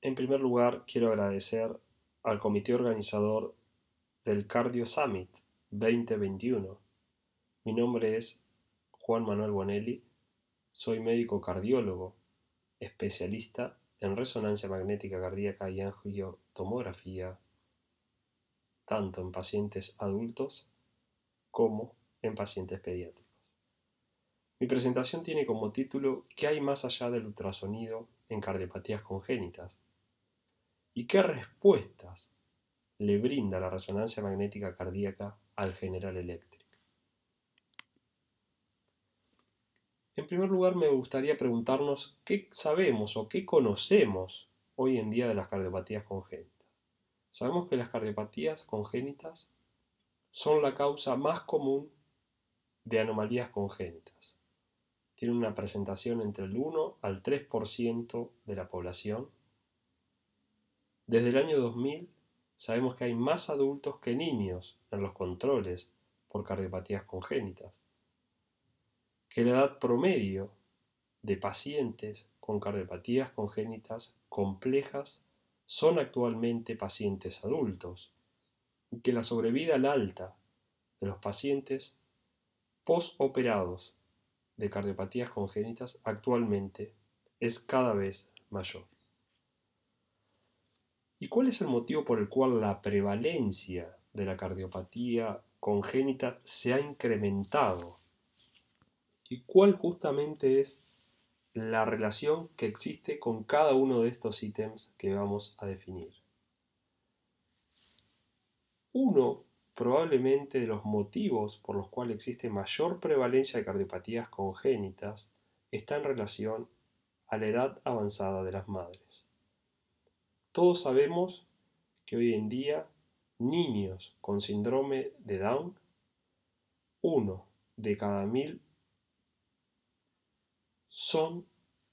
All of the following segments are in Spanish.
En primer lugar, quiero agradecer al comité organizador del Cardio Summit 2021. Mi nombre es Juan Manuel Bonelli, soy médico cardiólogo, especialista en resonancia magnética cardíaca y angiotomografía, tanto en pacientes adultos como en pacientes pediátricos. Mi presentación tiene como título ¿Qué hay más allá del ultrasonido en cardiopatías congénitas? ¿Y qué respuestas le brinda la resonancia magnética cardíaca al General Electric? En primer lugar, me gustaría preguntarnos qué sabemos o qué conocemos hoy en día de las cardiopatías congénitas. Sabemos que las cardiopatías congénitas son la causa más común de anomalías congénitas tiene una presentación entre el 1 al 3% de la población. Desde el año 2000 sabemos que hay más adultos que niños en los controles por cardiopatías congénitas, que la edad promedio de pacientes con cardiopatías congénitas complejas son actualmente pacientes adultos y que la sobrevida al alta de los pacientes postoperados de cardiopatías congénitas actualmente es cada vez mayor. ¿Y cuál es el motivo por el cual la prevalencia de la cardiopatía congénita se ha incrementado? ¿Y cuál justamente es la relación que existe con cada uno de estos ítems que vamos a definir? Uno probablemente de los motivos por los cuales existe mayor prevalencia de cardiopatías congénitas está en relación a la edad avanzada de las madres. Todos sabemos que hoy en día niños con síndrome de Down, uno de cada mil son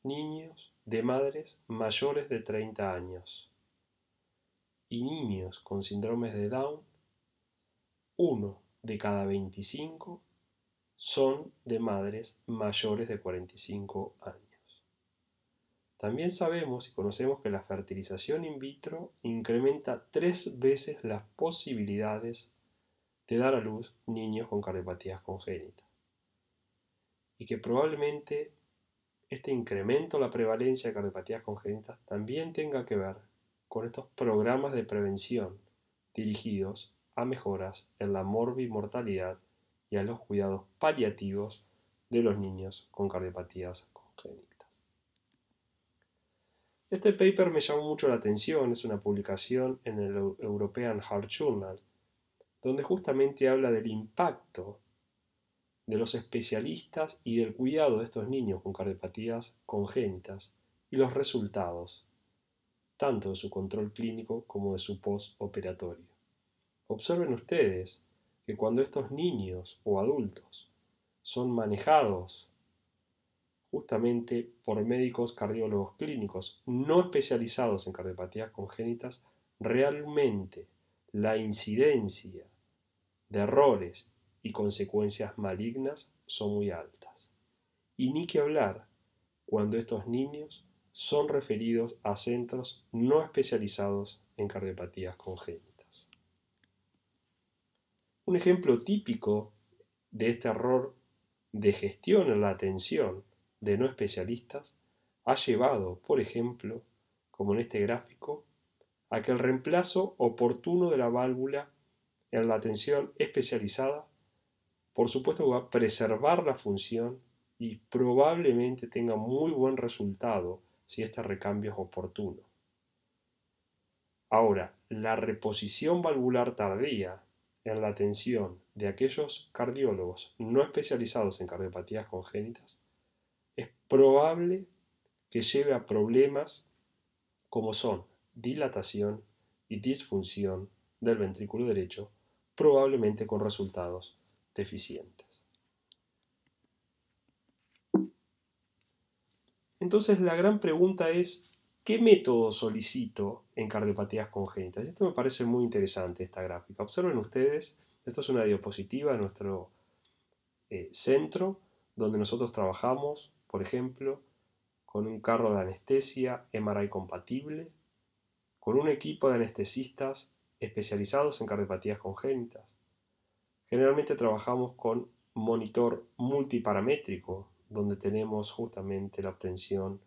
niños de madres mayores de 30 años. Y niños con síndrome de Down uno de cada 25 son de madres mayores de 45 años. También sabemos y conocemos que la fertilización in vitro incrementa tres veces las posibilidades de dar a luz niños con cardiopatías congénitas. Y que probablemente este incremento en la prevalencia de cardiopatías congénitas también tenga que ver con estos programas de prevención dirigidos a mejoras en la morbimortalidad y a los cuidados paliativos de los niños con cardiopatías congénitas. Este paper me llamó mucho la atención, es una publicación en el European Heart Journal, donde justamente habla del impacto de los especialistas y del cuidado de estos niños con cardiopatías congénitas y los resultados, tanto de su control clínico como de su postoperatorio. Observen ustedes que cuando estos niños o adultos son manejados justamente por médicos cardiólogos clínicos no especializados en cardiopatías congénitas, realmente la incidencia de errores y consecuencias malignas son muy altas. Y ni que hablar cuando estos niños son referidos a centros no especializados en cardiopatías congénitas. Un ejemplo típico de este error de gestión en la atención de no especialistas ha llevado, por ejemplo, como en este gráfico, a que el reemplazo oportuno de la válvula en la atención especializada, por supuesto, va a preservar la función y probablemente tenga muy buen resultado si este recambio es oportuno. Ahora, la reposición valvular tardía en la atención de aquellos cardiólogos no especializados en cardiopatías congénitas, es probable que lleve a problemas como son dilatación y disfunción del ventrículo derecho, probablemente con resultados deficientes. Entonces la gran pregunta es, ¿Qué método solicito en cardiopatías congénitas? Esto me parece muy interesante, esta gráfica. Observen ustedes, esto es una diapositiva de nuestro eh, centro, donde nosotros trabajamos, por ejemplo, con un carro de anestesia MRI compatible, con un equipo de anestesistas especializados en cardiopatías congénitas. Generalmente trabajamos con monitor multiparamétrico, donde tenemos justamente la obtención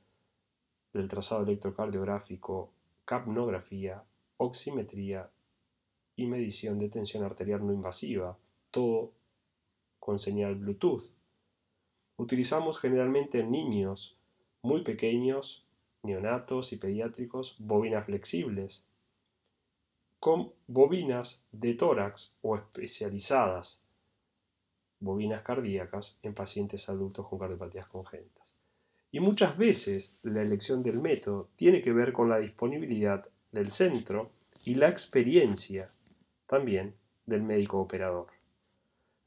del trazado electrocardiográfico, capnografía, oximetría y medición de tensión arterial no invasiva, todo con señal Bluetooth. Utilizamos generalmente en niños muy pequeños, neonatos y pediátricos, bobinas flexibles, con bobinas de tórax o especializadas, bobinas cardíacas en pacientes adultos con cardiopatías congénitas. Y muchas veces la elección del método tiene que ver con la disponibilidad del centro y la experiencia también del médico operador.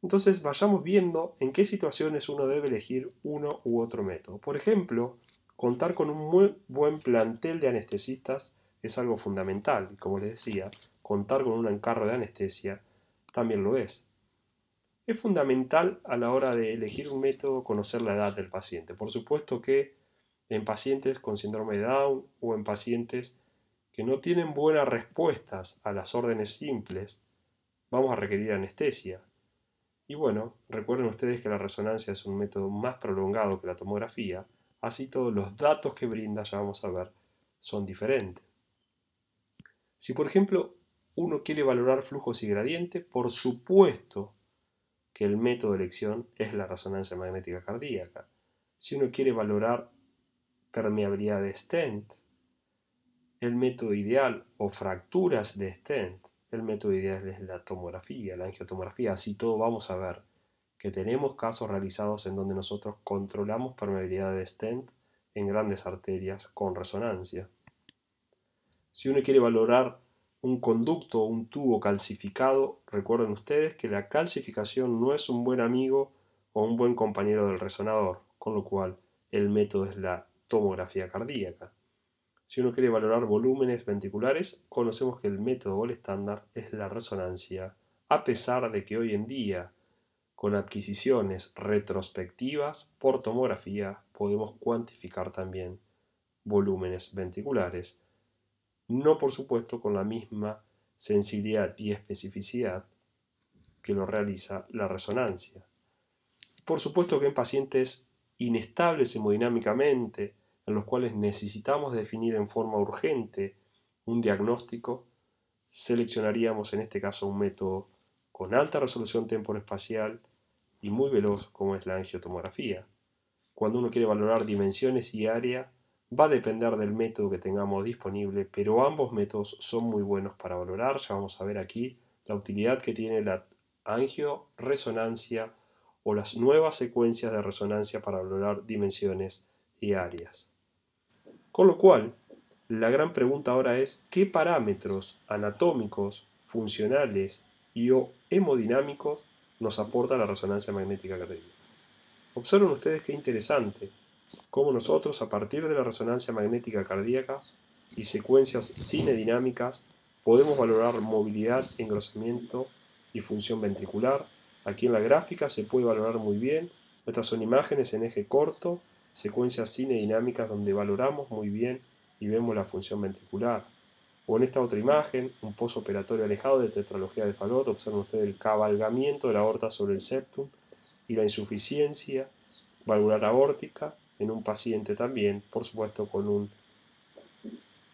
Entonces vayamos viendo en qué situaciones uno debe elegir uno u otro método. Por ejemplo, contar con un muy buen plantel de anestesistas es algo fundamental. Y como les decía, contar con un encargo de anestesia también lo es. Es fundamental a la hora de elegir un método conocer la edad del paciente. Por supuesto que en pacientes con síndrome de Down o en pacientes que no tienen buenas respuestas a las órdenes simples, vamos a requerir anestesia. Y bueno, recuerden ustedes que la resonancia es un método más prolongado que la tomografía, así todos los datos que brinda, ya vamos a ver, son diferentes. Si por ejemplo uno quiere valorar flujos y gradiente, por supuesto que el método de elección es la resonancia magnética cardíaca. Si uno quiere valorar permeabilidad de stent, el método ideal o fracturas de stent el método ideal es la tomografía, la angiotomografía. Así todo vamos a ver que tenemos casos realizados en donde nosotros controlamos permeabilidad de stent en grandes arterias con resonancia. Si uno quiere valorar un conducto o un tubo calcificado, recuerden ustedes que la calcificación no es un buen amigo o un buen compañero del resonador, con lo cual el método es la tomografía cardíaca. Si uno quiere valorar volúmenes ventriculares, conocemos que el método gol estándar es la resonancia, a pesar de que hoy en día, con adquisiciones retrospectivas por tomografía, podemos cuantificar también volúmenes ventriculares, no por supuesto con la misma sensibilidad y especificidad que lo realiza la resonancia. Por supuesto que en pacientes inestables hemodinámicamente, en los cuales necesitamos definir en forma urgente un diagnóstico, seleccionaríamos en este caso un método con alta resolución temporoespacial y muy veloz como es la angiotomografía. Cuando uno quiere valorar dimensiones y área, va a depender del método que tengamos disponible, pero ambos métodos son muy buenos para valorar. Ya vamos a ver aquí la utilidad que tiene la angioresonancia o las nuevas secuencias de resonancia para valorar dimensiones y áreas. Con lo cual, la gran pregunta ahora es qué parámetros anatómicos, funcionales y o hemodinámicos nos aporta la resonancia magnética cardíaca. Observen ustedes qué interesante cómo nosotros a partir de la resonancia magnética cardíaca y secuencias cinedinámicas podemos valorar movilidad, engrosamiento y función ventricular. Aquí en la gráfica se puede valorar muy bien. Estas son imágenes en eje corto secuencias cinedinámicas donde valoramos muy bien y vemos la función ventricular. O en esta otra imagen, un posoperatorio alejado de tetralogía de Fallot, observen ustedes el cabalgamiento de la aorta sobre el septum y la insuficiencia valvular aórtica en un paciente también, por supuesto con un,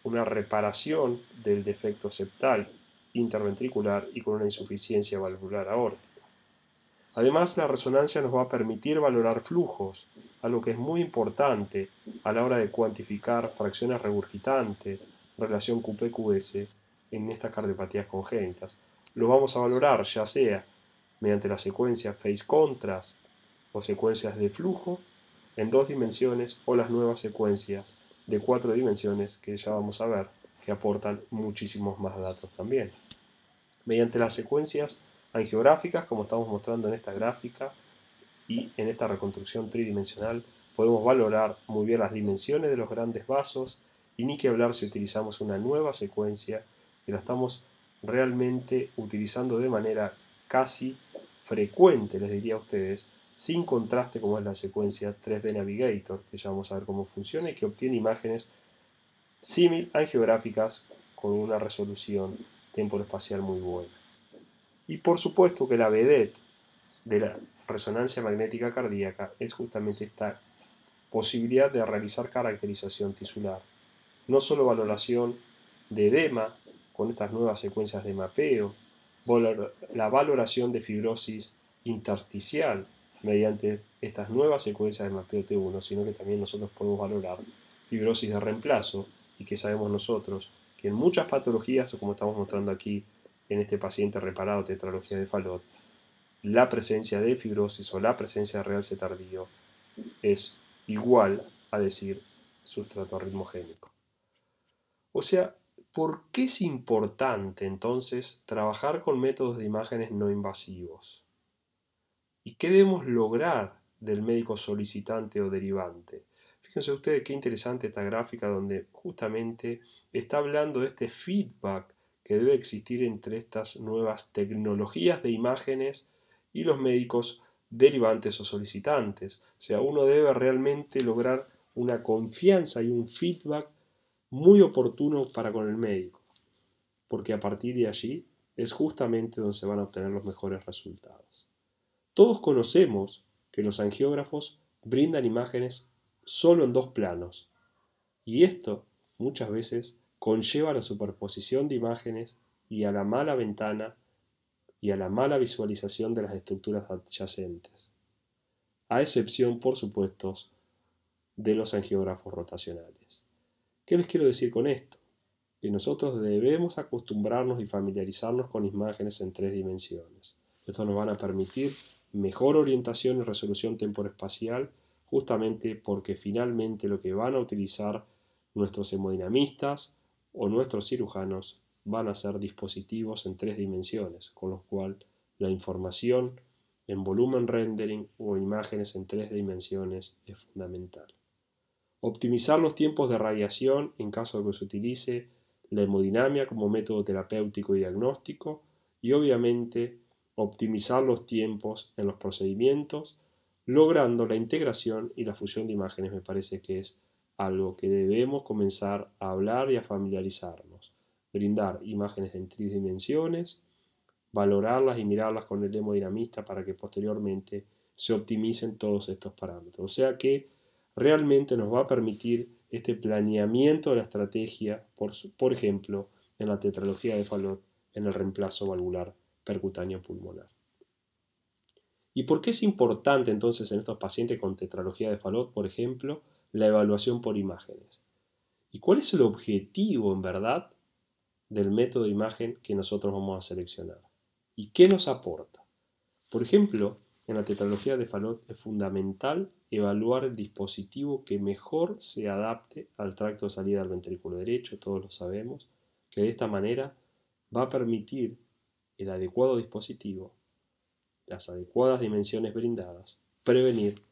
una reparación del defecto septal interventricular y con una insuficiencia valvular aórtica. Además, la resonancia nos va a permitir valorar flujos, algo que es muy importante a la hora de cuantificar fracciones regurgitantes, relación QP-QS en estas cardiopatías congénitas. Lo vamos a valorar ya sea mediante la secuencia phase contrast o secuencias de flujo en dos dimensiones o las nuevas secuencias de cuatro dimensiones que ya vamos a ver que aportan muchísimos más datos también. Mediante las secuencias angiográficas, como estamos mostrando en esta gráfica y en esta reconstrucción tridimensional, podemos valorar muy bien las dimensiones de los grandes vasos y ni que hablar si utilizamos una nueva secuencia que la estamos realmente utilizando de manera casi frecuente, les diría a ustedes, sin contraste como es la secuencia 3D Navigator, que ya vamos a ver cómo funciona y que obtiene imágenes simil angiográficas con una resolución espacial muy buena. Y por supuesto que la vedette de la resonancia magnética cardíaca es justamente esta posibilidad de realizar caracterización tisular. No solo valoración de edema con estas nuevas secuencias de mapeo, la valoración de fibrosis intersticial mediante estas nuevas secuencias de mapeo T1, sino que también nosotros podemos valorar fibrosis de reemplazo y que sabemos nosotros que en muchas patologías, como estamos mostrando aquí en este paciente reparado tetralogía de Fallot, la presencia de fibrosis o la presencia de realce tardío es igual a decir sustrato ritmogénico. O sea, ¿por qué es importante entonces trabajar con métodos de imágenes no invasivos? ¿Y qué debemos lograr del médico solicitante o derivante? Fíjense ustedes qué interesante esta gráfica donde justamente está hablando de este feedback que debe existir entre estas nuevas tecnologías de imágenes y los médicos derivantes o solicitantes. O sea, uno debe realmente lograr una confianza y un feedback muy oportuno para con el médico, porque a partir de allí es justamente donde se van a obtener los mejores resultados. Todos conocemos que los angiógrafos brindan imágenes solo en dos planos. Y esto muchas veces conlleva la superposición de imágenes y a la mala ventana y a la mala visualización de las estructuras adyacentes, a excepción, por supuesto, de los angiógrafos rotacionales. ¿Qué les quiero decir con esto? Que nosotros debemos acostumbrarnos y familiarizarnos con imágenes en tres dimensiones. Esto nos va a permitir mejor orientación y resolución temporoespacial justamente porque finalmente lo que van a utilizar nuestros hemodinamistas o nuestros cirujanos van a ser dispositivos en tres dimensiones, con lo cual la información en volumen rendering o imágenes en tres dimensiones es fundamental. Optimizar los tiempos de radiación en caso de que se utilice la hemodinamia como método terapéutico y diagnóstico y obviamente optimizar los tiempos en los procedimientos logrando la integración y la fusión de imágenes me parece que es algo que debemos comenzar a hablar y a familiarizarnos. Brindar imágenes en tres dimensiones, valorarlas y mirarlas con el hemodinamista para que posteriormente se optimicen todos estos parámetros. O sea que realmente nos va a permitir este planeamiento de la estrategia, por, por ejemplo, en la tetralogía de Fallot, en el reemplazo valvular percutáneo pulmonar. ¿Y por qué es importante entonces en estos pacientes con tetralogía de Fallot, por ejemplo, la evaluación por imágenes? ¿Y cuál es el objetivo en verdad del método de imagen que nosotros vamos a seleccionar? ¿Y qué nos aporta? Por ejemplo, en la tetralogía de Fallot es fundamental evaluar el dispositivo que mejor se adapte al tracto de salida del ventrículo derecho, todos lo sabemos, que de esta manera va a permitir el adecuado dispositivo las adecuadas dimensiones brindadas, prevenir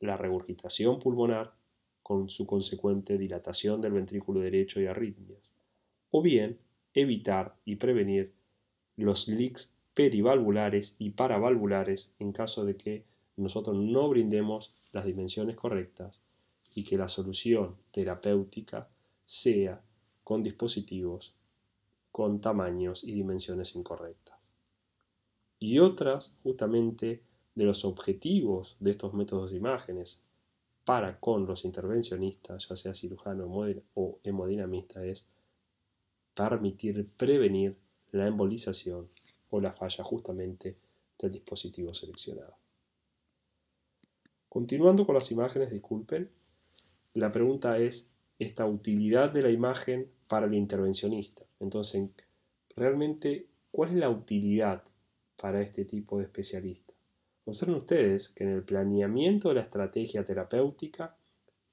la regurgitación pulmonar con su consecuente dilatación del ventrículo derecho y arritmias, o bien evitar y prevenir los leaks perivalvulares y paravalvulares en caso de que nosotros no brindemos las dimensiones correctas y que la solución terapéutica sea con dispositivos con tamaños y dimensiones incorrectas. Y otras justamente de los objetivos de estos métodos de imágenes para con los intervencionistas, ya sea cirujano o hemodinamista, es permitir prevenir la embolización o la falla justamente del dispositivo seleccionado. Continuando con las imágenes, disculpen, la pregunta es esta utilidad de la imagen para el intervencionista. Entonces, realmente, ¿cuál es la utilidad para este tipo de especialista. Observen ustedes que en el planeamiento de la estrategia terapéutica,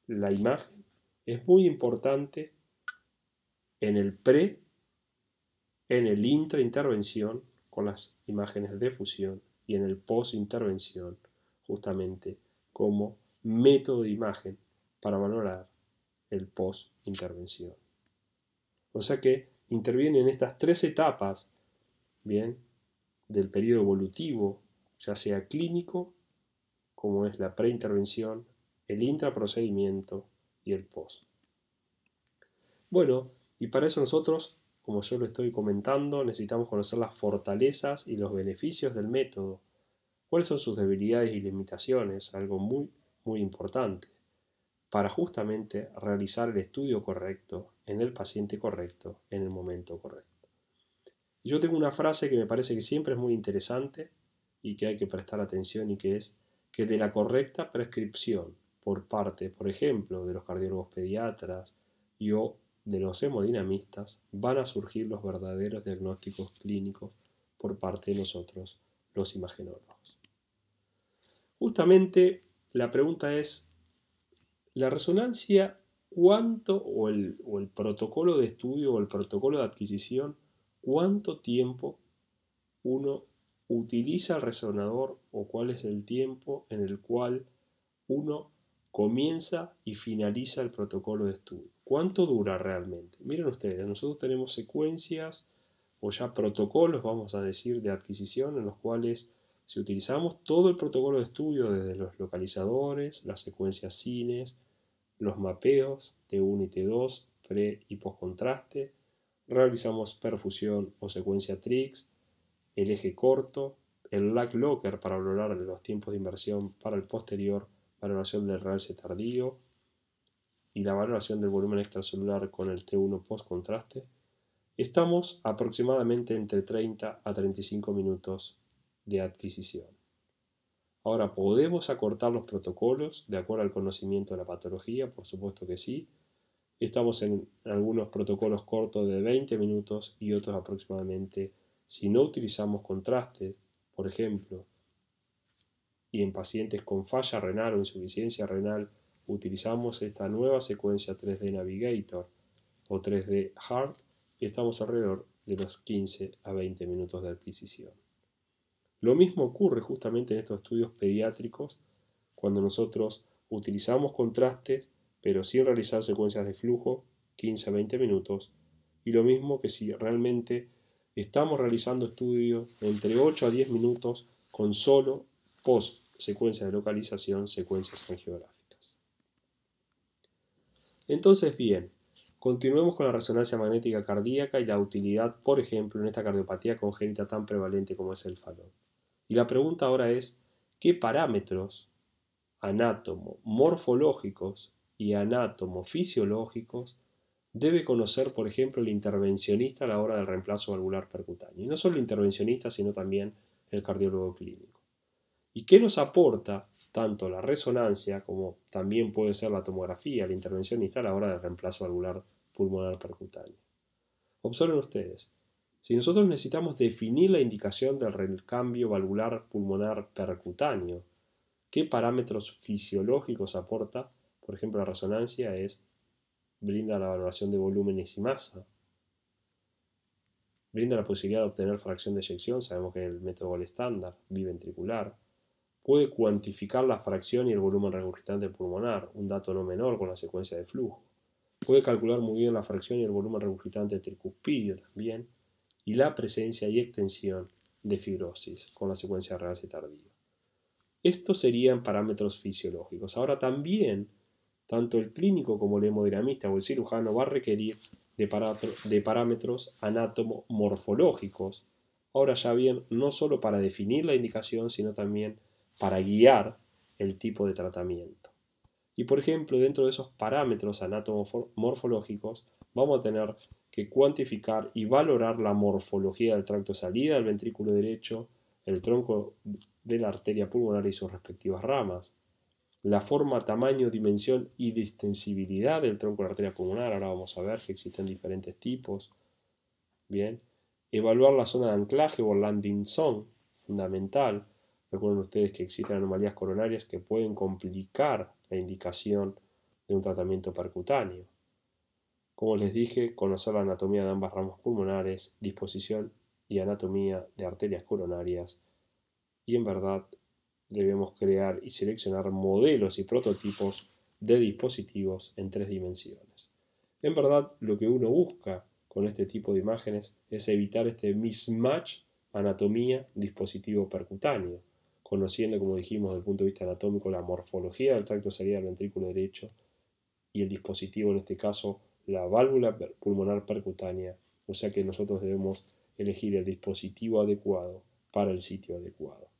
la imagen es muy importante en el pre, en el intraintervención con las imágenes de fusión y en el post-intervención justamente como método de imagen para valorar el post-intervención. O sea que intervienen estas tres etapas, bien, del periodo evolutivo, ya sea clínico, como es la preintervención, el intraprocedimiento y el post. Bueno, y para eso nosotros como yo lo estoy comentando, necesitamos conocer las fortalezas y los beneficios del método. ¿Cuáles son sus debilidades y limitaciones? Algo muy, muy importante. Para justamente realizar el estudio correcto en el paciente correcto en el momento correcto. Yo tengo una frase que me parece que siempre es muy interesante y que hay que prestar atención y que es que de la correcta prescripción por parte, por ejemplo, de los cardiólogos pediatras y o de los hemodinamistas van a surgir los verdaderos diagnósticos clínicos por parte de nosotros, los imagenólogos. Justamente la pregunta es, ¿la resonancia cuánto o el, o el protocolo de estudio o el protocolo de adquisición, cuánto tiempo uno utiliza el resonador o cuál es el tiempo en el cual uno comienza y finaliza el protocolo de estudio. ¿Cuánto dura realmente? Miren ustedes, nosotros tenemos secuencias o ya protocolos, vamos a decir, de adquisición en los cuales si utilizamos todo el protocolo de estudio desde los localizadores, las secuencias cines, los mapeos T1 y T2, pre y post contraste, realizamos perfusión o secuencia TRIX, el eje corto, el lag locker para valorar los tiempos de inversión para el posterior, valoración del realce tardío, y la valoración del volumen extracelular con el T1 post contraste, estamos aproximadamente entre 30 a 35 minutos de adquisición. Ahora, ¿podemos acortar los protocolos de acuerdo al conocimiento de la patología? Por supuesto que sí. Estamos en algunos protocolos cortos de 20 minutos y otros aproximadamente, si no utilizamos contraste, por ejemplo, y en pacientes con falla renal o insuficiencia renal, utilizamos esta nueva secuencia 3D Navigator o 3D Hard y estamos alrededor de los 15 a 20 minutos de adquisición. Lo mismo ocurre justamente en estos estudios pediátricos cuando nosotros utilizamos contrastes pero sin realizar secuencias de flujo 15 a 20 minutos y lo mismo que si realmente estamos realizando estudios entre 8 a 10 minutos con solo post secuencia de localización, secuencias angiográficas. Entonces, bien, continuemos con la resonancia magnética cardíaca y la utilidad, por ejemplo, en esta cardiopatía congénita tan prevalente como es el falón. Y la pregunta ahora es, ¿qué parámetros anátomo morfológicos y anátomo fisiológicos debe conocer, por ejemplo, el intervencionista a la hora del reemplazo valvular percutáneo? Y no solo el intervencionista, sino también el cardiólogo clínico. ¿Y qué nos aporta tanto la resonancia como también puede ser la tomografía, la intervencionista a la hora del reemplazo valvular pulmonar percutáneo. Observen ustedes, si nosotros necesitamos definir la indicación del recambio valvular pulmonar percutáneo, ¿qué parámetros fisiológicos aporta? Por ejemplo, la resonancia es brinda la valoración de volúmenes y masa, brinda la posibilidad de obtener fracción de eyección, sabemos que es el método estándar, biventricular, Puede cuantificar la fracción y el volumen regurgitante pulmonar, un dato no menor con la secuencia de flujo. Puede calcular muy bien la fracción y el volumen regurgitante tricuspidio también, y la presencia y extensión de fibrosis con la secuencia real y tardía. Estos serían parámetros fisiológicos. Ahora también, tanto el clínico como el hemodinamista o el cirujano va a requerir de, de parámetros anátomo-morfológicos. Ahora ya bien, no solo para definir la indicación, sino también para guiar el tipo de tratamiento. Y por ejemplo, dentro de esos parámetros anatomomorfológicos, vamos a tener que cuantificar y valorar la morfología del tracto de salida del ventrículo derecho, el tronco de la arteria pulmonar y sus respectivas ramas, la forma, tamaño, dimensión y distensibilidad del tronco de la arteria pulmonar, ahora vamos a ver que existen diferentes tipos. Bien, evaluar la zona de anclaje o landing zone, fundamental, Recuerden ustedes que existen anomalías coronarias que pueden complicar la indicación de un tratamiento percutáneo. Como les dije, conocer la anatomía de ambas ramas pulmonares, disposición y anatomía de arterias coronarias. Y en verdad debemos crear y seleccionar modelos y prototipos de dispositivos en tres dimensiones. En verdad, lo que uno busca con este tipo de imágenes es evitar este mismatch anatomía-dispositivo percutáneo conociendo, como dijimos, desde el punto de vista anatómico, la morfología del tracto salida del ventrículo derecho y el dispositivo, en este caso, la válvula pulmonar percutánea o sea que nosotros debemos elegir el dispositivo adecuado para el sitio adecuado.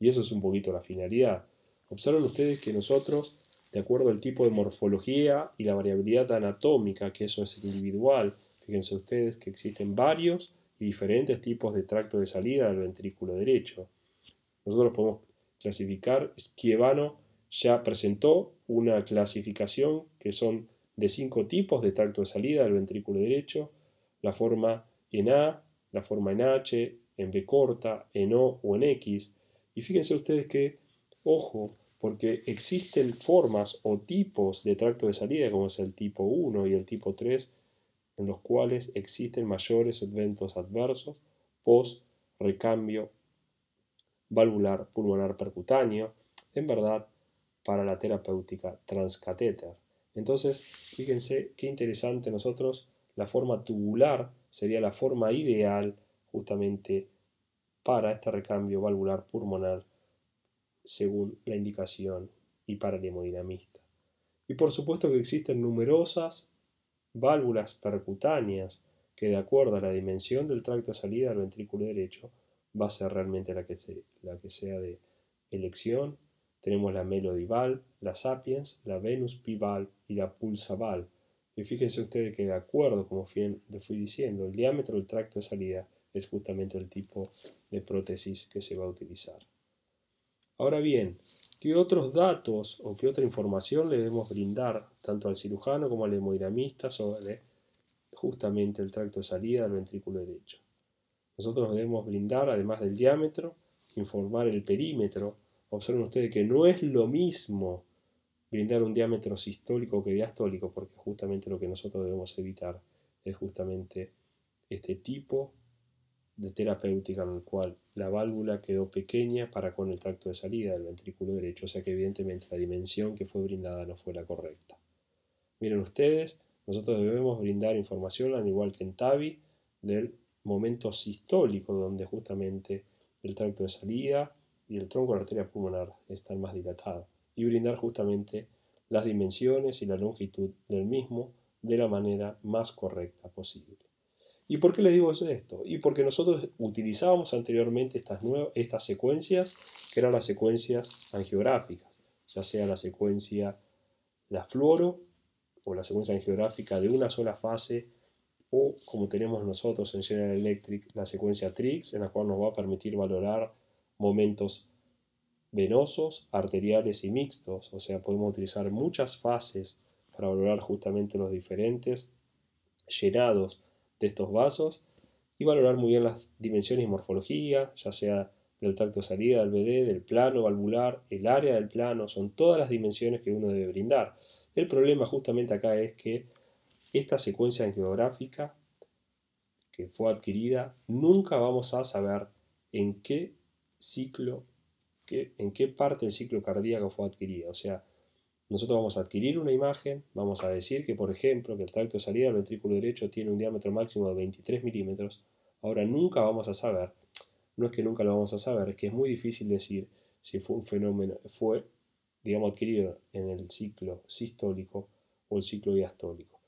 Y eso es un poquito la finalidad. Observen ustedes que nosotros, de acuerdo al tipo de morfología y la variabilidad anatómica, que eso es individual, fíjense ustedes que existen varios y diferentes tipos de tracto de salida del ventrículo derecho. Nosotros podemos clasificar, Schiavano ya presentó una clasificación que son de cinco tipos de tracto de salida del ventrículo derecho, la forma en A, la forma en H, en B corta, en O o en X. Y fíjense ustedes que, ojo, porque existen formas o tipos de tracto de salida, como es el tipo 1 y el tipo 3, en los cuales existen mayores eventos adversos post recambio valvular pulmonar percutáneo, en verdad, para la terapéutica transcatéter. Entonces, fíjense qué interesante nosotros, la forma tubular sería la forma ideal justamente para este recambio valvular pulmonar según la indicación y para el hemodinamista. Y por supuesto que existen numerosas válvulas percutáneas que de acuerdo a la dimensión del tracto de salida del ventrículo derecho va a ser realmente la que, la que sea de elección. Tenemos la Melody Valve, la Sapiens, la Venus P Valve y la Pulsa Valve. Y fíjense ustedes que de acuerdo, como le fui diciendo, el diámetro del tracto de salida es justamente el tipo de prótesis que se va a utilizar. Ahora bien, ¿qué otros datos o qué otra información le debemos brindar tanto al cirujano como al hemodinamista sobre justamente el tracto de salida del ventrículo derecho? Nosotros debemos brindar, además del diámetro, informar el perímetro. Observen ustedes que no es lo mismo brindar un diámetro sistólico que diastólico, porque justamente lo que nosotros debemos evitar es justamente este tipo de terapéutica en el cual la válvula quedó pequeña para con el tracto de salida del ventrículo derecho, o sea que evidentemente la dimensión que fue brindada no fue la correcta. Miren ustedes, nosotros debemos brindar información, al igual que en TAVI, del momento sistólico, donde justamente el tracto de salida y el tronco de la arteria pulmonar están más dilatados, y brindar justamente las dimensiones y la longitud del mismo de la manera más correcta posible. ¿Y por qué les digo esto? Y porque nosotros utilizábamos anteriormente estas, estas secuencias, que eran las secuencias angiográficas, ya sea la secuencia la fluoro o la secuencia angiográfica de una sola fase o como tenemos nosotros en General Electric la secuencia TRIX en la cual nos va a permitir valorar momentos venosos, arteriales y mixtos, o sea, podemos utilizar muchas fases para valorar justamente los diferentes llenados de estos vasos y valorar muy bien las dimensiones y morfología, ya sea del tracto de salida del BD, del plano valvular, el área del plano, son todas las dimensiones que uno debe brindar. El problema justamente acá es que esta secuencia angiográfica que fue adquirida, nunca vamos a saber en qué ciclo, en qué parte del ciclo cardíaco fue adquirida. O sea, nosotros vamos a adquirir una imagen, vamos a decir que, por ejemplo, que el tracto de salida del ventrículo derecho tiene un diámetro máximo de 23 milímetros. Ahora nunca vamos a saber, no es que nunca lo vamos a saber, es que es muy difícil decir si fue un fenómeno, fue, digamos, adquirido en el ciclo sistólico o el ciclo diastólico.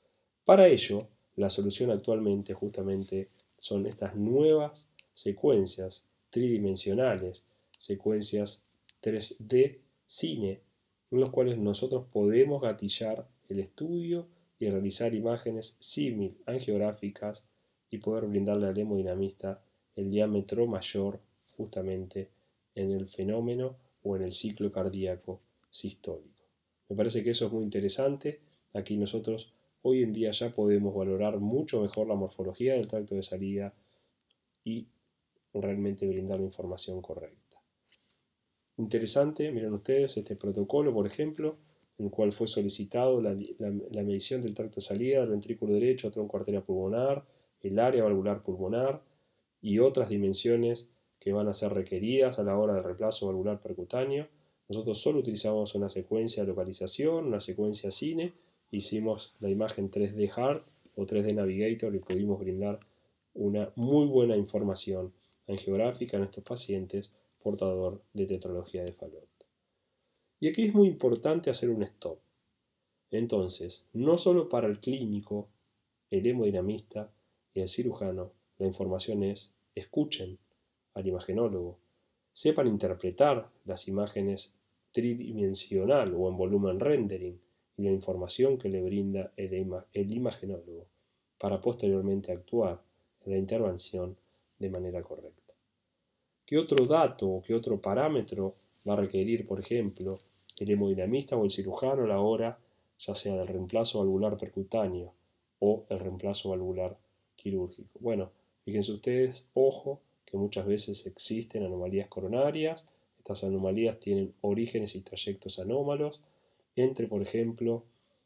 Para ello, la solución actualmente justamente son estas nuevas secuencias tridimensionales, secuencias 3D cine en los cuales nosotros podemos gatillar el estudio y realizar imágenes símil angiográficas y poder brindarle al hemodinamista el diámetro mayor justamente en el fenómeno o en el ciclo cardíaco sistólico. Me parece que eso es muy interesante. Aquí nosotros hoy en día ya podemos valorar mucho mejor la morfología del tracto de salida y realmente brindar la información correcta. Interesante, miren ustedes, este protocolo, por ejemplo, en el cual fue solicitado la, medición del tracto de salida del ventrículo derecho, tronco arteria pulmonar, el área valvular pulmonar y otras dimensiones que van a ser requeridas a la hora del reemplazo valvular percutáneo. Nosotros solo utilizamos una secuencia de localización, una secuencia cine, hicimos la imagen 3D Hard o 3D Navigator y pudimos brindar una muy buena información angiográfica en estos pacientes portador de tetralogía de Fallot. Y aquí es muy importante hacer un stop. Entonces, no solo para el clínico, el hemodinamista, y el cirujano, la información es escuchen al imagenólogo, sepan interpretar las imágenes tridimensional o en volumen rendering y la información que le brinda el, el imagenólogo para posteriormente actuar en la intervención de manera correcta. ¿Qué otro dato o qué otro parámetro va a requerir, por ejemplo, el hemodinamista o el cirujano a la hora ya sea del reemplazo valvular percutáneo o el reemplazo valvular quirúrgico? Bueno, fíjense ustedes, ojo, que muchas veces existen anomalías coronarias, estas anomalías tienen orígenes y trayectos anómalos entre, por ejemplo,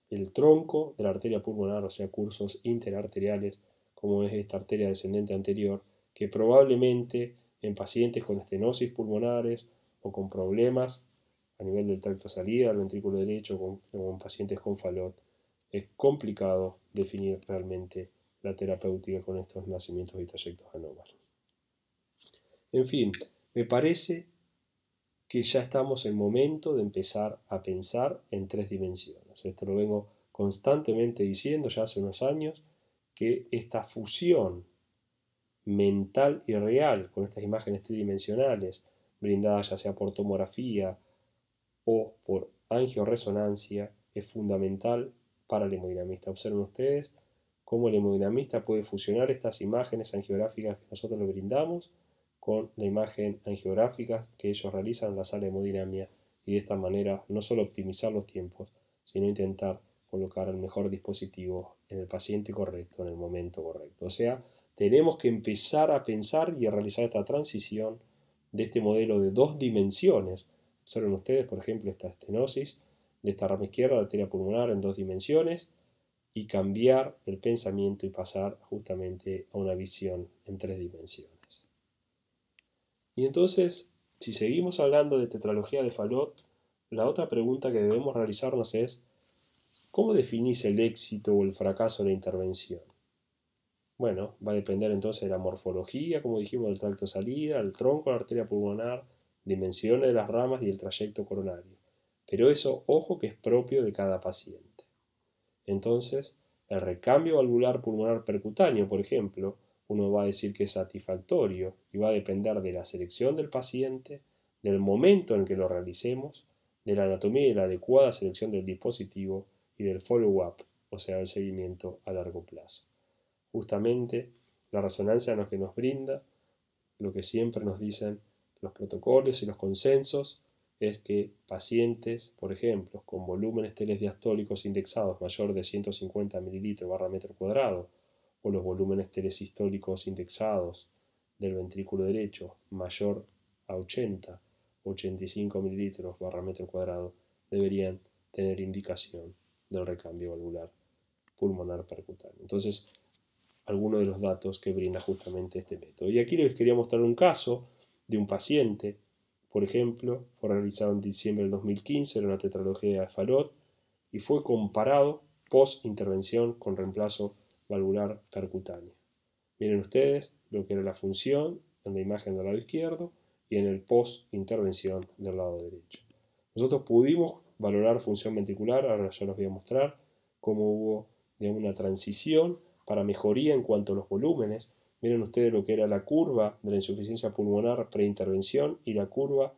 el tronco de la arteria pulmonar, o sea, cursos interarteriales, como es esta arteria descendente anterior, que probablemente en pacientes con estenosis pulmonares o con problemas a nivel del tracto salida, al ventrículo derecho, o con pacientes con falot, es complicado definir realmente la terapéutica con estos nacimientos y trayectos anómalos. En fin, me parece que ya estamos en momento de empezar a pensar en tres dimensiones. Esto lo vengo constantemente diciendo ya hace unos años, que esta fusión mental y real con estas imágenes tridimensionales, brindadas ya sea por tomografía o por angioresonancia, es fundamental para el hemodinamista. Observen ustedes cómo el hemodinamista puede fusionar estas imágenes angiográficas que nosotros le brindamos con la imagen angiográfica que ellos realizan en la sala de hemodinamia y de esta manera no solo optimizar los tiempos, sino intentar colocar el mejor dispositivo en el paciente correcto, en el momento correcto. O sea, tenemos que empezar a pensar y a realizar esta transición de este modelo de dos dimensiones. Observen ustedes, por ejemplo, esta estenosis de esta rama izquierda, la arteria pulmonar en dos dimensiones, y cambiar el pensamiento y pasar justamente a una visión en tres dimensiones. Y entonces, si seguimos hablando de tetralogía de Fallot, la otra pregunta que debemos realizarnos es, ¿cómo definís el éxito o el fracaso de la intervención? Bueno, va a depender entonces de la morfología, como dijimos, del tracto de salida, el tronco, la arteria pulmonar, dimensiones de las ramas y el trayecto coronario. Pero eso, ojo, que es propio de cada paciente. Entonces, el recambio valvular pulmonar percutáneo, por ejemplo, uno va a decir que es satisfactorio y va a depender de la selección del paciente, del momento en que lo realicemos, de la anatomía y la adecuada selección del dispositivo y del follow-up, o sea, el seguimiento a largo plazo. Justamente la resonancia lo que nos brinda, lo que siempre nos dicen los protocolos y los consensos, es que pacientes, por ejemplo, con volúmenes telesdiastólicos indexados mayor de 150 ml barra metro cuadrado, o los volúmenes telesistólicos indexados del ventrículo derecho mayor a 80 85 mililitros barra metro cuadrado deberían tener indicación del recambio valvular pulmonar percutáneo. Entonces, algunos de los datos que brinda justamente este método. Y aquí les quería mostrar un caso de un paciente, por ejemplo, fue realizado en diciembre del 2015 en una tetralogía de Falot y fue comparado post intervención con reemplazo valvular percutánea. Miren ustedes lo que era la función en la imagen del lado izquierdo y en el post-intervención del lado derecho. Nosotros pudimos valorar función ventricular, ahora ya les voy a mostrar cómo hubo de una transición para mejoría en cuanto a los volúmenes. Miren ustedes lo que era la curva de la insuficiencia pulmonar preintervención y la curva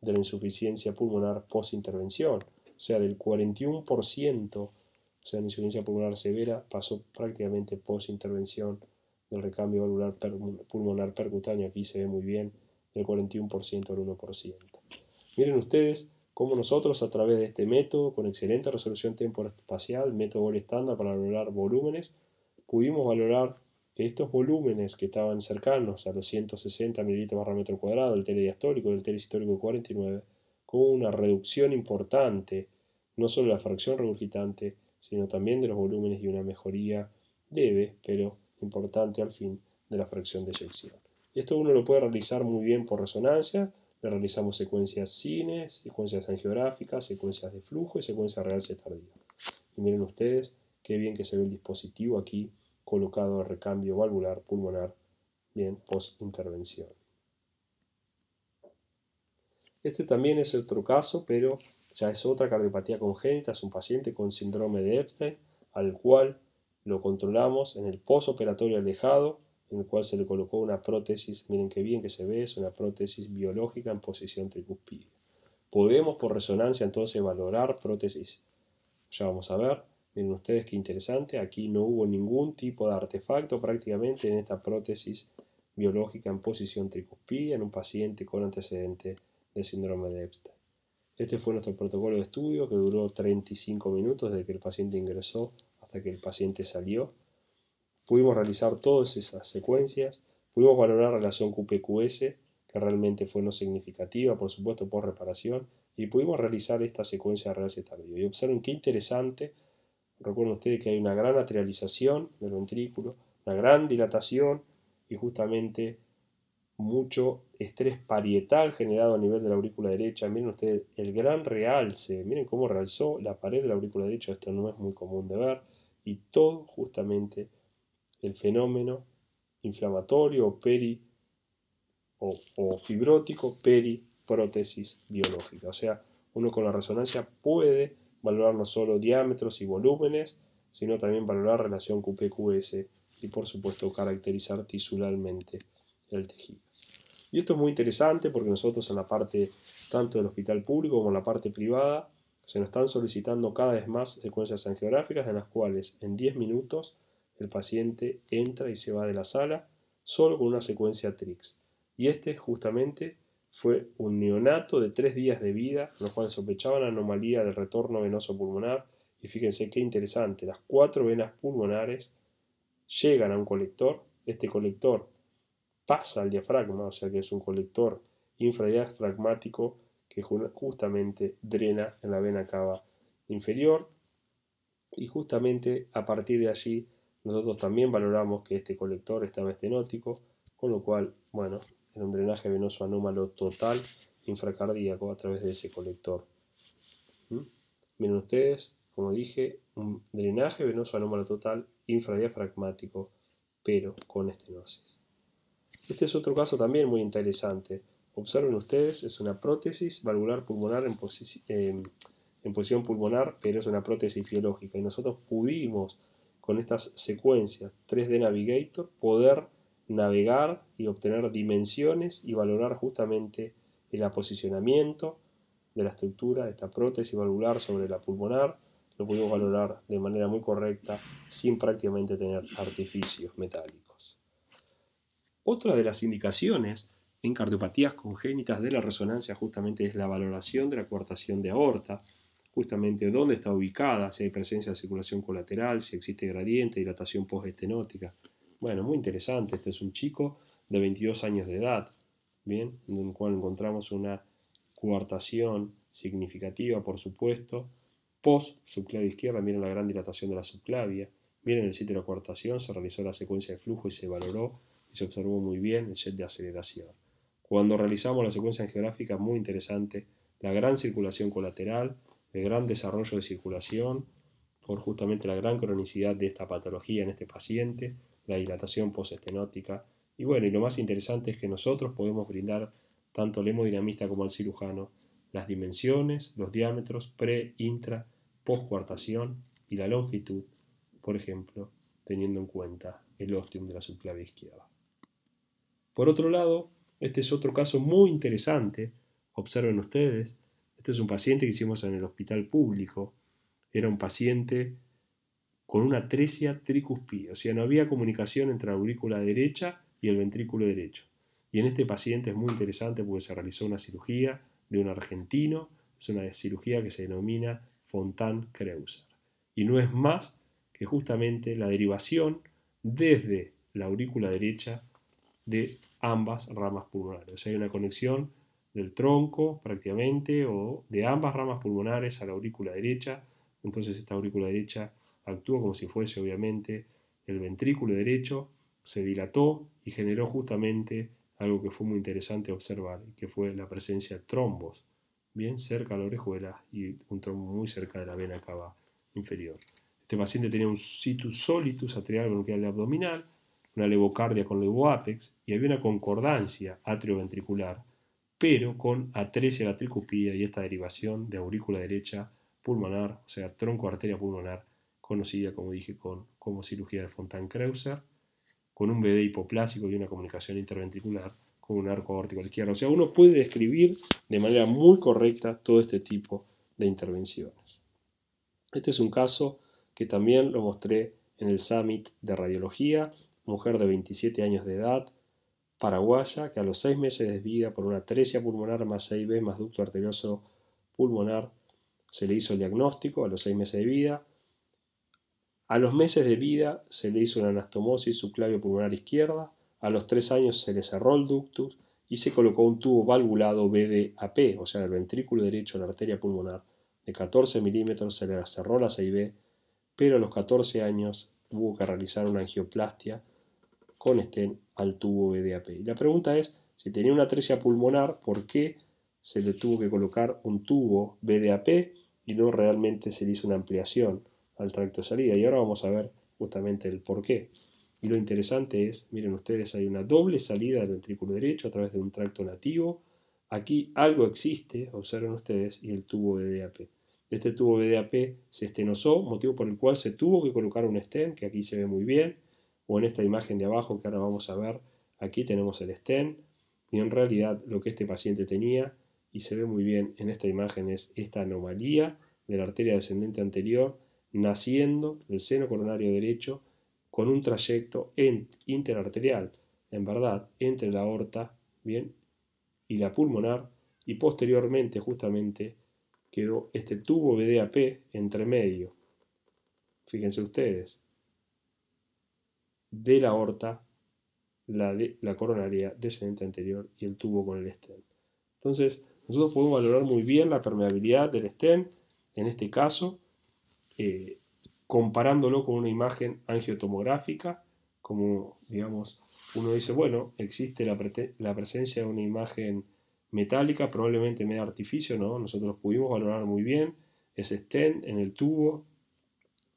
de la insuficiencia pulmonar postintervención. O sea, del 41% o sea, la insuficiencia pulmonar severa pasó prácticamente post-intervención del recambio valvular pulmonar percutáneo, aquí se ve muy bien, del 41% al 1%. Miren ustedes cómo nosotros a través de este método, con excelente resolución temporal-espacial, método Gold estándar para valorar volúmenes, pudimos valorar que estos volúmenes que estaban cercanos a los 160 ml barra metro cuadrado, el telediastólico y el telesistólico 49, con una reducción importante, no solo de la fracción regurgitante, sino también de los volúmenes y una mejoría leve, pero importante al fin, de la fracción de eyección. Esto uno lo puede realizar muy bien por resonancia, le realizamos secuencias cines, secuencias angiográficas, secuencias de flujo y secuencias real tardía. Y miren ustedes qué bien que se ve el dispositivo aquí colocado de recambio valvular pulmonar, bien, post intervención. Este también es otro caso, pero ya es otra cardiopatía congénita, es un paciente con síndrome de Epstein, al cual lo controlamos en el posoperatorio alejado, en el cual se le colocó una prótesis, miren qué bien que se ve, es una prótesis biológica en posición tricuspide. Podemos por resonancia entonces valorar prótesis. Ya vamos a ver, miren ustedes qué interesante, aquí no hubo ningún tipo de artefacto prácticamente en esta prótesis biológica en posición tricuspide en un paciente con antecedente de síndrome de Epstein. Este fue nuestro protocolo de estudio que duró 35 minutos desde que el paciente ingresó hasta que el paciente salió. Pudimos realizar todas esas secuencias, pudimos valorar la relación QPQS, que realmente fue no significativa, por supuesto, por reparación, y pudimos realizar esta secuencia de real tardío. Y observen qué interesante, recuerden ustedes que hay una gran atrialización del ventrículo, una gran dilatación y justamente mucho estrés parietal generado a nivel de la aurícula derecha. Miren ustedes el gran realce, miren cómo realzó la pared de la aurícula derecha, esto no es muy común de ver, y todo justamente el fenómeno inflamatorio peri, o, o fibrótico periprótesis biológica. O sea, uno con la resonancia puede valorar no solo diámetros y volúmenes, sino también valorar relación QPQS y por supuesto caracterizar tisularmente el tejido. Y esto es muy interesante porque nosotros en la parte tanto del hospital público como en la parte privada se nos están solicitando cada vez más secuencias angiográficas en las cuales en 10 minutos el paciente entra y se va de la sala solo con una secuencia TRIX. Y este justamente fue un neonato de 3 días de vida, los cuales sospechaban anomalía del retorno venoso pulmonar. Y fíjense qué interesante, las cuatro venas pulmonares llegan a un colector. Este colector pasa al diafragma, o sea que es un colector infradiafragmático que justamente drena en la vena cava inferior y justamente a partir de allí nosotros también valoramos que este colector estaba estenótico, con lo cual, bueno, era un drenaje venoso anómalo total infracardíaco a través de ese colector. ¿Mm? Miren ustedes, como dije, un drenaje venoso anómalo total infradiafragmático, pero con estenosis. Este es otro caso también muy interesante. Observen ustedes, es una prótesis valvular pulmonar en, posición pulmonar, pero es una prótesis biológica. Y nosotros pudimos, con estas secuencias 3D Navigator, poder navegar y obtener dimensiones y valorar justamente el aposicionamiento de la estructura de esta prótesis valvular sobre la pulmonar. Lo pudimos valorar de manera muy correcta sin prácticamente tener artificios metálicos. Otra de las indicaciones en cardiopatías congénitas de la resonancia justamente es la valoración de la coartación de aorta, justamente dónde está ubicada, si hay presencia de circulación colateral, si existe gradiente, dilatación postestenótica. Bueno, muy interesante, este es un chico de 22 años de edad, bien, en el cual encontramos una coartación significativa, por supuesto, post subclavia izquierda, miren la gran dilatación de la subclavia, miren el sitio de la coartación, se realizó la secuencia de flujo y se valoró se observó muy bien el jet de aceleración. Cuando realizamos la secuencia geográfica, muy interesante, la gran circulación colateral, el gran desarrollo de circulación, por justamente la gran cronicidad de esta patología en este paciente, la dilatación postestenótica. Y bueno, y lo más interesante es que nosotros podemos brindar tanto al hemodinamista como al cirujano las dimensiones, los diámetros pre, intra, post coartación y la longitud, por ejemplo, teniendo en cuenta el ostium de la subclavia izquierda. Por otro lado, este es otro caso muy interesante. Observen ustedes, este es un paciente que hicimos en el hospital público. Era un paciente con una atresia tricuspide, o sea, no había comunicación entre la aurícula derecha y el ventrículo derecho. Y en este paciente es muy interesante porque se realizó una cirugía de un argentino, es una cirugía que se denomina Fontan-Kreuser. Y no es más que justamente la derivación desde la aurícula derecha de ambas ramas pulmonares. O sea, hay una conexión del tronco prácticamente o de ambas ramas pulmonares a la aurícula derecha. Entonces esta aurícula derecha actúa como si fuese obviamente el ventrículo derecho, se dilató y generó justamente algo que fue muy interesante observar, que fue la presencia de trombos, bien cerca a la orejuela y un trombo muy cerca de la vena cava inferior. Este paciente tenía un situs solitus atrial bronquial abdominal, una levocardia con levoapex y había una concordancia atrioventricular, pero con atresia la tricuspida y esta derivación de aurícula derecha pulmonar, o sea, tronco arteria pulmonar conocida, como dije, con, como cirugía de Fontan-Kreuser, con un BD hipoplásico y una comunicación interventricular con un arco aórtico izquierdo. O sea, uno puede describir de manera muy correcta todo este tipo de intervenciones. Este es un caso que también lo mostré en el Summit de Radiología, mujer de 27 años de edad, paraguaya, que a los 6 meses de vida por una atresia pulmonar más 6B más ducto arterioso pulmonar se le hizo el diagnóstico a los 6 meses de vida. A los meses de vida se le hizo una anastomosis subclavio pulmonar izquierda a los tres años se le cerró el ductus y se colocó un tubo valvulado BDAP, o sea, del ventrículo derecho de la arteria pulmonar, de 14 milímetros, se le cerró la 6B, pero a los 14 años hubo que realizar una angioplastia con estén al tubo BDAP. Y la pregunta es, si tenía una atresia pulmonar, ¿por qué se le tuvo que colocar un tubo BDAP y no realmente se le hizo una ampliación al tracto de salida? Y ahora vamos a ver justamente el por qué. Y lo interesante es, miren ustedes, hay una doble salida del ventrículo derecho a través de un tracto nativo. Aquí algo existe, observen ustedes, y el tubo BDAP. Este tubo BDAP se estenosó, motivo por el cual se tuvo que colocar un stent, que aquí se ve muy bien, o en esta imagen de abajo que ahora vamos a ver, aquí tenemos el stent, y en realidad lo que este paciente tenía, y se ve muy bien en esta imagen, es esta anomalía de la arteria descendente anterior naciendo del seno coronario derecho con un trayecto interarterial, en verdad, entre la aorta bien, y la pulmonar, y posteriormente justamente quedó este tubo BDAP entre medio. Fíjense ustedes, de la aorta, la, de, la coronaria descendente anterior y el tubo con el estén. Entonces, nosotros podemos valorar muy bien la permeabilidad del estén, en este caso, eh, comparándolo con una imagen angiotomográfica, como digamos, uno dice, bueno, existe la, presencia de una imagen metálica, probablemente medio artificio, ¿no? Nosotros pudimos valorar muy bien ese stent en el tubo,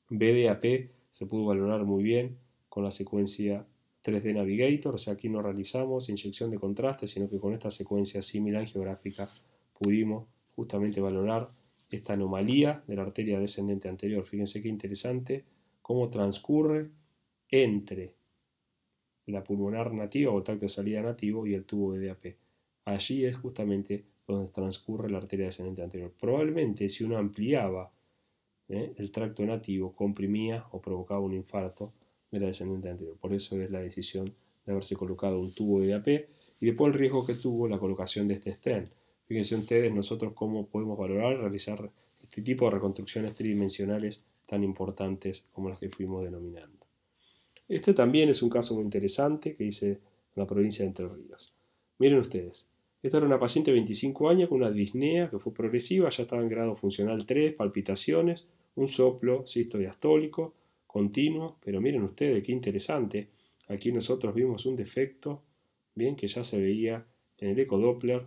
BDAP se pudo valorar muy bien con la secuencia 3D Navigator, o sea, aquí no realizamos inyección de contraste, sino que con esta secuencia similar geográfica pudimos justamente valorar esta anomalía de la arteria descendente anterior. Fíjense qué interesante cómo transcurre entre la pulmonar nativa o tracto de salida nativo y el tubo de DAP. Allí es justamente donde transcurre la arteria descendente anterior. Probablemente si uno ampliaba ¿eh? el tracto nativo, comprimía o provocaba un infarto de la descendente anterior. Por eso es la decisión de haberse colocado un tubo de y después el riesgo que tuvo la colocación de este stent Fíjense ustedes nosotros cómo podemos valorar y realizar este tipo de reconstrucciones tridimensionales tan importantes como las que fuimos denominando. Este también es un caso muy interesante que hice en la provincia de Entre Ríos. Miren ustedes, esta era una paciente de 25 años con una disnea que fue progresiva, ya estaba en grado funcional 3, palpitaciones, un soplo diastólico continuo, pero miren ustedes qué interesante. Aquí nosotros vimos un defecto, bien, que ya se veía en el ecodoppler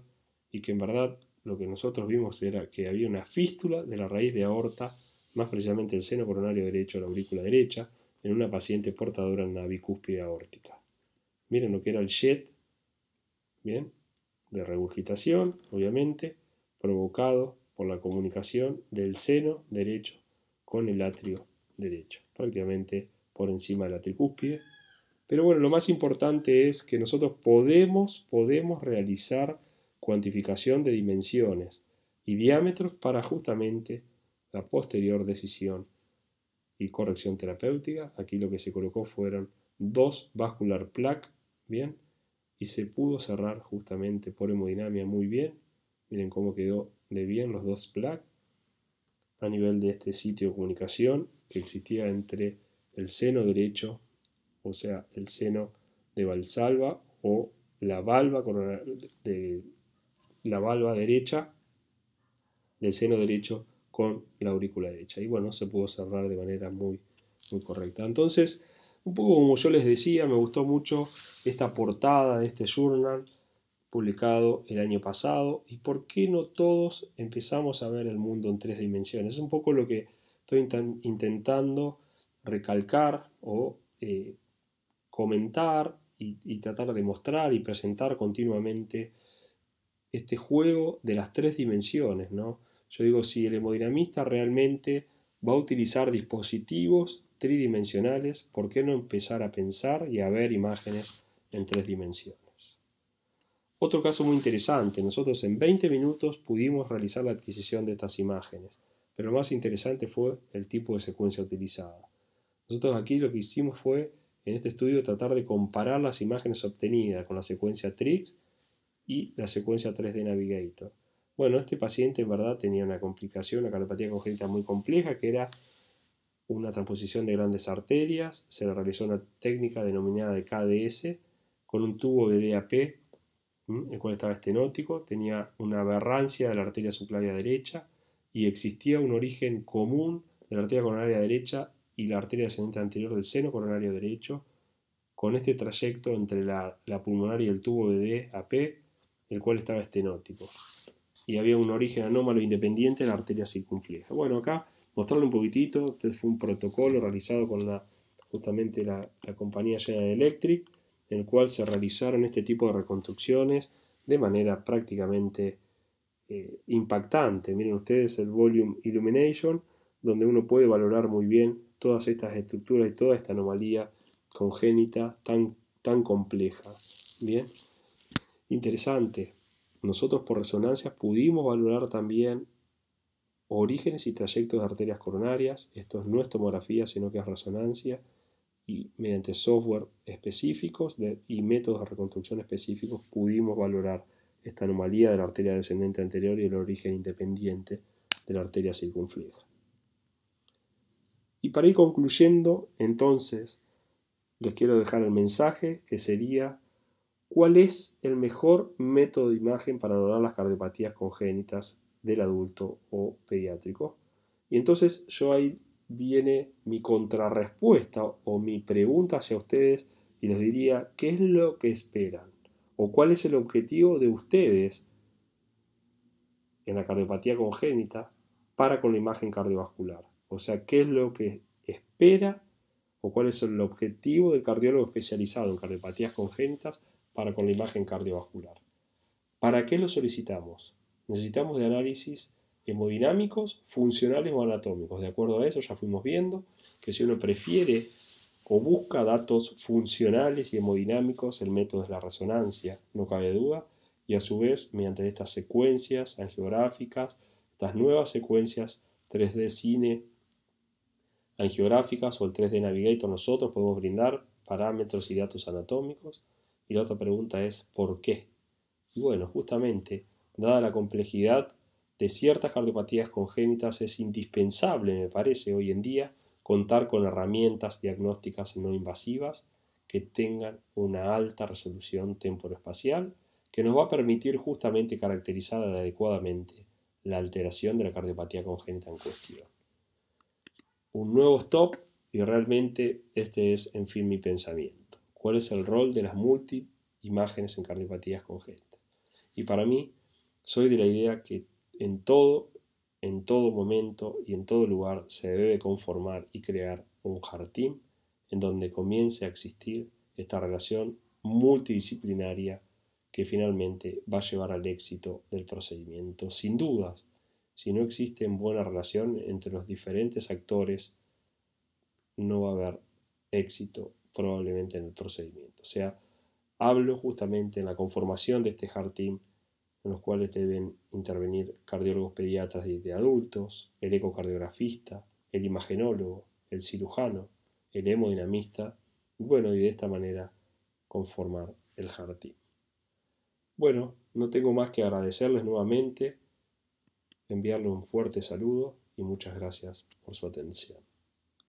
y que en verdad lo que nosotros vimos era que había una fístula de la raíz de aorta, más precisamente el seno coronario derecho, la aurícula derecha, en una paciente portadora en una bicúspide aórtica. Miren lo que era el jet, bien, de regurgitación, obviamente, provocado por la comunicación del seno derecho con el atrio derecho, prácticamente por encima de la tricúspide. Pero bueno, lo más importante es que nosotros podemos, podemos realizar cuantificación de dimensiones y diámetros para justamente la posterior decisión y corrección terapéutica. Aquí lo que se colocó fueron dos vascular plaque, bien, y se pudo cerrar justamente por hemodinamia muy bien. Miren cómo quedó de bien los dos plaques a nivel de este sitio de comunicación que existía entre el seno derecho, o sea, el seno de Valsalva o la valva de la valva derecha del seno derecho con la aurícula derecha. Y bueno, se pudo cerrar de manera muy, muy correcta. Entonces, un poco como yo les decía, me gustó mucho esta portada de este journal publicado el año pasado y por qué no todos empezamos a ver el mundo en tres dimensiones. Es un poco lo que estoy intentando recalcar o eh, comentar y, y, tratar de mostrar y presentar continuamente este juego de las tres dimensiones, ¿no? Yo digo, si el hemodinamista realmente va a utilizar dispositivos tridimensionales, ¿por qué no empezar a pensar y a ver imágenes en tres dimensiones? Otro caso muy interesante, nosotros en 20 minutos pudimos realizar la adquisición de estas imágenes, pero lo más interesante fue el tipo de secuencia utilizada. Nosotros aquí lo que hicimos fue, en este estudio, tratar de comparar las imágenes obtenidas con la secuencia TRIX y la secuencia 3D Navigator. Bueno, este paciente en verdad tenía una complicación, una cardiopatía congénita muy compleja, que era una transposición de grandes arterias, se le realizó una técnica denominada de KDS con un tubo de DAP, el cual estaba estenótico, tenía una aberrancia de la arteria subclavia derecha y existía un origen común de la arteria coronaria derecha y la arteria descendente anterior del seno coronario derecho, con este trayecto entre la, la pulmonar y el tubo de DAP, el cual estaba estenótico. Y había un origen anómalo independiente de la arteria circunfleja. Bueno, acá mostrarle un poquitito. Este fue un protocolo realizado con la, justamente la, compañía General Electric, en el cual se realizaron este tipo de reconstrucciones de manera prácticamente eh, impactante. Miren ustedes el Volume Illumination, donde uno puede valorar muy bien todas estas estructuras y toda esta anomalía congénita tan, tan compleja. Bien, interesante. Nosotros por resonancia pudimos valorar también orígenes y trayectos de arterias coronarias. Esto no es tomografía, sino que es resonancia. Y mediante software específicos y métodos de reconstrucción específicos pudimos valorar esta anomalía de la arteria descendente anterior y el origen independiente de la arteria circunfleja. Y para ir concluyendo, entonces, les quiero dejar el mensaje que sería cuál es el mejor método de imagen para valorar las cardiopatías congénitas del adulto o pediátrico. Y entonces yo ahí viene mi contrarrespuesta o mi pregunta hacia ustedes y les diría, ¿qué es lo que esperan? ¿O cuál es el objetivo de ustedes en la cardiopatía congénita para con la imagen cardiovascular? O sea, ¿qué es lo que espera o cuál es el objetivo del cardiólogo especializado en cardiopatías congénitas para con la imagen cardiovascular? ¿Para qué lo solicitamos? necesitamos de análisis hemodinámicos, funcionales o anatómicos. De acuerdo a eso ya fuimos viendo que si uno prefiere o busca datos funcionales y hemodinámicos, el método es la resonancia, no cabe duda, y a su vez, mediante estas secuencias angiográficas, estas nuevas secuencias 3D cine angiográficas o el 3D Navigator, nosotros podemos brindar parámetros y datos anatómicos. Y la otra pregunta es, ¿por qué? Y bueno, justamente Dada la complejidad de ciertas cardiopatías congénitas, es indispensable, me parece, hoy en día, contar con herramientas diagnósticas no invasivas que tengan una alta resolución temporoespacial que nos va a permitir justamente caracterizar adecuadamente la alteración de la cardiopatía congénita en cuestión. Un nuevo stop y realmente este es, en fin, mi pensamiento. ¿Cuál es el rol de las multi imágenes en cardiopatías congénitas? Y para mí, soy de la idea que en todo, en todo momento y en todo lugar se debe conformar y crear un jardín en donde comience a existir esta relación multidisciplinaria que finalmente va a llevar al éxito del procedimiento. Sin dudas, si no existe buena relación entre los diferentes actores, no va a haber éxito probablemente en el procedimiento. O sea, hablo justamente en la conformación de este jardín en los cuales deben intervenir cardiólogos pediatras de adultos, el ecocardiografista, el imagenólogo, el cirujano, el hemodinamista, y bueno, y de esta manera conformar el jardín. Bueno, no tengo más que agradecerles nuevamente, enviarles un fuerte saludo y muchas gracias por su atención.